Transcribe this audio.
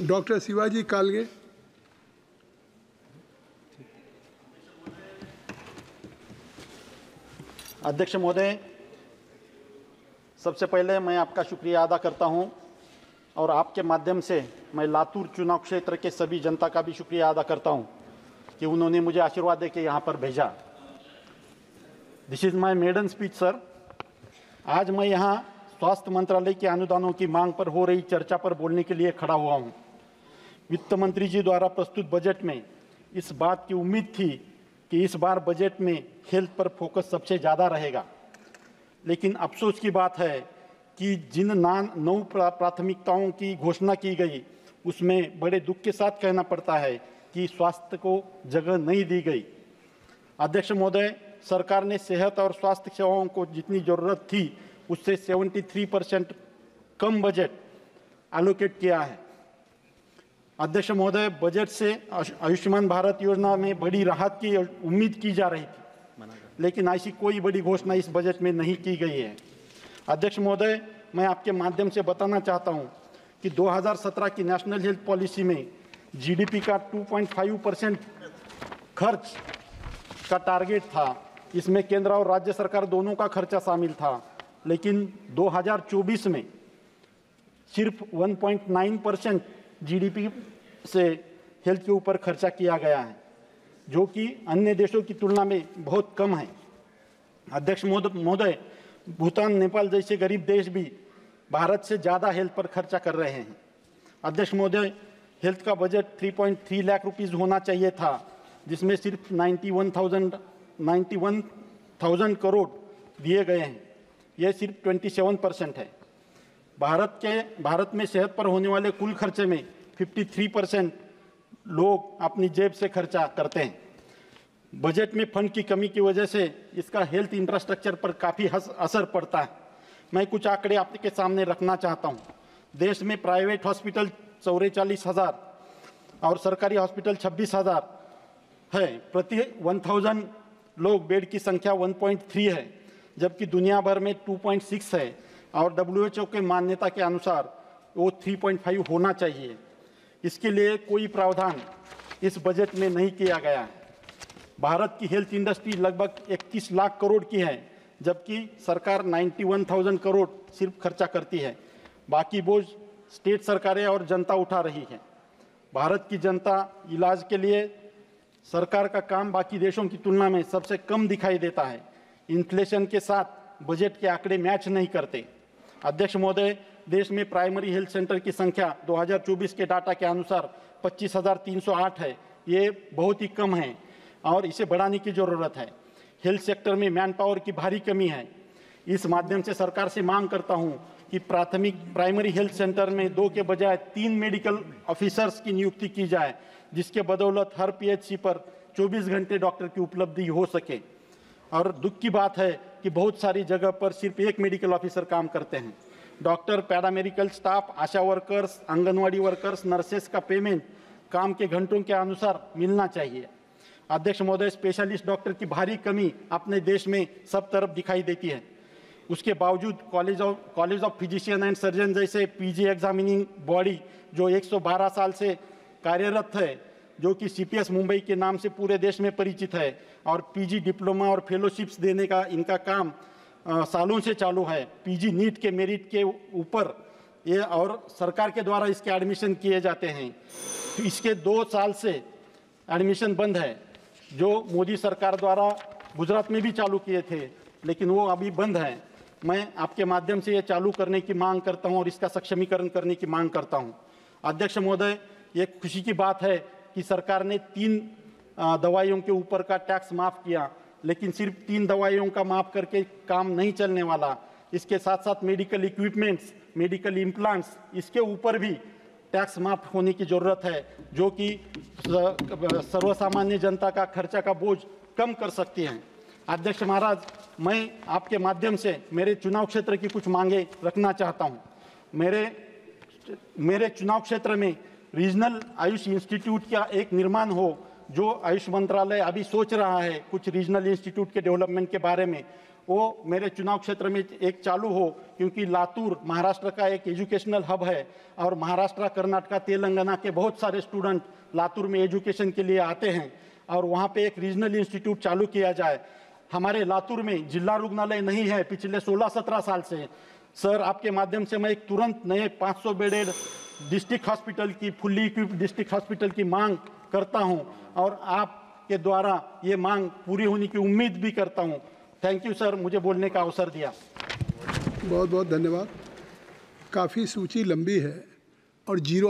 Doctor Shivaji Kalge. अध्यक्ष महोदय, सबसे पहले मैं आपका शुक्रिया अदा करता हूँ और आपके माध्यम से मैं लातूर चुनाव क्षेत्र के सभी जनता का भी शुक्रिया अदा करता हूँ कि उन्होंने मुझे आशीर्वाद दे के यहाँ पर भेजा। This is my maiden speech sir आज मैं यहाँ स्वास्थ्य मंत्रालय के अनुदानों की मांग पर हो रही चर्चा पर बोलने के लिए खड़ा हुआ हूँ। वित्त मंत्री जी द्वारा प्रस्तुत बजट में इस बात की उम्मीद थी कि इस बार बजट में हेल्थ पर फोकस सबसे ज़्यादा रहेगा। लेकिन अफसोस की बात है कि जिन नान, नौ प्राथमिकताओं की घोषणा की गई, उसमें बड़े दुख के साथ कहना पड़ता है कि स्वास्थ्य को जगह नहीं दी गई। अध्यक्ष महोदय, सरकार ने सेहत और स्वास्थ्य सेवाओं को जितनी ज़रूरत थी, उससे 73 परसेंट कम बजट एलोकेट किया है। अध्यक्ष महोदय बजट से आयुष्मान भारत योजना में बड़ी राहत की उम्मीद की जा रही थी। लेकिन ऐसी कोई बड़ी घोषणा इस बजट में नहीं की गई है। अध्यक्ष महोदय, मैं आपके माध्यम से बताना चाहता हूँ कि 2017 की नेशनल हेल्थ पॉलिसी में जीडीपी का 2.5 परसेंट खर्च का टारगेट था। इसमें केंद्र और राज्य सरकार दोनों का खर्चा शामिल था। लेकिन 2024 में सिर्फ़ 1.9 परसेंट जीडीपी से हेल्थ के ऊपर खर्चा किया गया है जो कि अन्य देशों की तुलना में बहुत कम है। अध्यक्ष महोदय भूटान नेपाल जैसे गरीब देश भी भारत से ज़्यादा हेल्थ पर खर्चा कर रहे हैं। अध्यक्ष महोदय हेल्थ का बजट 3.3 लाख रुपीस होना चाहिए था जिसमें सिर्फ़ 91,000 91,000 करोड़ दिए गए हैं। यह सिर्फ़ 27 परसेंट है। भारत के, भारत में सेहत पर होने वाले कुल खर्चे में 53 परसेंट लोग अपनी जेब से खर्चा करते हैं। बजट में फंड की कमी की वजह से इसका हेल्थ इंफ्रास्ट्रक्चर पर काफ़ी असर पड़ता है। मैं कुछ आंकड़े आपके सामने रखना चाहता हूँ। देश में प्राइवेट हॉस्पिटल चौरेचालीस हज़ार और सरकारी हॉस्पिटल छब्बीस हज़ार है। प्रति 1000 लोग बेड की संख्या 1.3 है, जबकि दुनिया भर में 2.6 है। और डब्ल्यूएचओ के मान्यता के अनुसार वो 3.5 होना चाहिए। इसके लिए कोई प्रावधान इस बजट में नहीं किया गया। है भारत की हेल्थ इंडस्ट्री लगभग 21 लाख करोड़ की है जबकि सरकार 91,000 करोड़ सिर्फ़ खर्चा करती है। बाकी बोझ स्टेट सरकारें और जनता उठा रही है। भारत की जनता इलाज के लिए सरकार का काम बाकी देशों की तुलना में सबसे कम दिखाई देता है। इन्फ्लेशन के साथ बजट के आंकड़े मैच नहीं करते। अध्यक्ष महोदय देश में प्राइमरी हेल्थ सेंटर की संख्या 2024 के डाटा के अनुसार 25,308 है। ये बहुत ही कम है और इसे बढ़ाने की ज़रूरत है। हेल्थ सेक्टर में मैन पावर की भारी कमी है। इस माध्यम से सरकार से मांग करता हूँ कि प्राथमिक प्राइमरी हेल्थ सेंटर में दो के बजाय तीन मेडिकल ऑफिसर्स की नियुक्ति की जाए जिसके बदौलत हर पीएचसी पर 24 घंटे डॉक्टर की उपलब्धि हो सके। और दुख की बात है कि बहुत सारी जगह पर सिर्फ़ एक मेडिकल ऑफिसर काम करते हैं। Doctor paramedical staff ASHA workers anganwadi workers nurses का पेमेंट काम के घंटों के अनुसार मिलना चाहिए। अध्यक्ष महोदय स्पेशलिस्ट डॉक्टर की भारी कमी अपने देश में सब तरफ़ दिखाई देती है। उसके बावजूद college of college of physician and surgeon जैसे पीजी एग्जामिनिंग बॉडी जो 112 साल से कार्यरत है जो कि सीपीएस मुंबई के नाम से पूरे देश में परिचित है और पीजी डिप्लोमा और फेलोशिप्स देने का इनका काम सालों से चालू है। पीजी नीट के मेरिट के ऊपर ये और सरकार के द्वारा इसके एडमिशन किए जाते हैं। इसके दो साल से एडमिशन बंद है, जो मोदी सरकार द्वारा गुजरात में भी चालू किए थे, लेकिन वो अभी बंद हैं। मैं आपके माध्यम से ये चालू करने की मांग करता हूँ और इसका सक्षमीकरण करने की मांग करता हूँ। अध्यक्ष महोदय, ये खुशी की बात है कि सरकार ने तीन दवाइयों के ऊपर का टैक्स माफ़ किया, लेकिन सिर्फ़ तीन दवाइयों का माफ़ करके काम नहीं चलने वाला। इसके साथ साथ मेडिकल इक्विपमेंट्स, मेडिकल इम्प्लांट्स, इसके ऊपर भी टैक्स माफ़ होने की ज़रूरत है, जो कि सर्वसामान्य जनता का खर्चा का बोझ कम कर सकती हैं। अध्यक्ष महाराज, मैं आपके माध्यम से मेरे चुनाव क्षेत्र की कुछ मांगे रखना चाहता हूँ। मेरे मेरे चुनाव क्षेत्र में रीजनल आयुष इंस्टीट्यूट का एक निर्माण हो, जो आयुष मंत्रालय अभी सोच रहा है कुछ रीजनल इंस्टीट्यूट के डेवलपमेंट के बारे में, वो मेरे चुनाव क्षेत्र में एक चालू हो, क्योंकि लातूर महाराष्ट्र का एक एजुकेशनल हब है, और महाराष्ट्र, कर्नाटका, तेलंगाना के बहुत सारे स्टूडेंट लातूर में एजुकेशन के लिए आते हैं, और वहाँ पे एक रीजनल इंस्टीट्यूट चालू किया जाए। हमारे लातूर में जिला रुग्णालय नहीं है, पिछले 16-17 साल से। सर, आपके माध्यम से मैं एक तुरंत नए 500 सौ बेडेड डिस्ट्रिक्ट हॉस्पिटल की, फुल्ली इक्विप्ड डिस्ट्रिक्ट हॉस्पिटल की मांग करता हूँ और आपके द्वारा ये मांग पूरी होने की उम्मीद भी करता हूँ। थैंक यू सर मुझे बोलने का अवसर दिया। बहुत बहुत धन्यवाद। काफ़ी सूची लंबी है और ज़ीरो